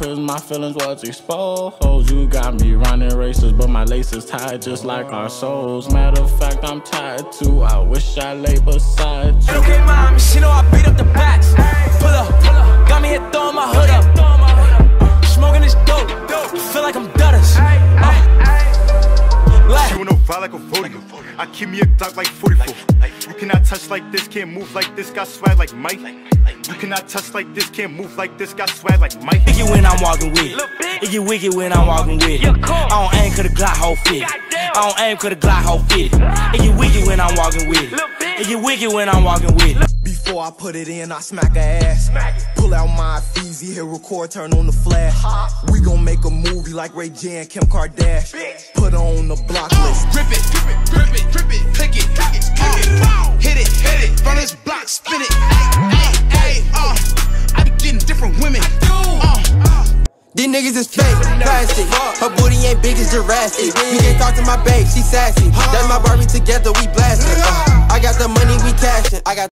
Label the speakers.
Speaker 1: cause my feelings was exposed. You got me running races, but my laces tied just like our souls. Matter of fact, I'm tired too. I wish I lay beside you.
Speaker 2: Okay, mom, she know I like
Speaker 3: a 40. I keep me a dog like 44. You cannot touch like this, can't move like this, got swag like Mike. You cannot touch like this, can't move like this, got swag like Mike.
Speaker 2: Wicked when I'm walking with. It get wicked when I'm walking with. I don't aim cause the Glock hold fit. I don't aim cause the Glock hold fit. It get wicked when I'm walking with. It get wicked when I'm walking with.
Speaker 4: Before I put it in, I smack her ass. Pull out my Feezy, hit record, turn on the flash. We gon' make a movie like Ray J and Kim Kardashian. Put
Speaker 5: women. Uh.
Speaker 6: These niggas is fake, plastic. Her booty ain't big as Jurassic. You can't talk to my babe, she sassy. That's my Barbie together, we blasting. Uh, I got the money, we cashing. I got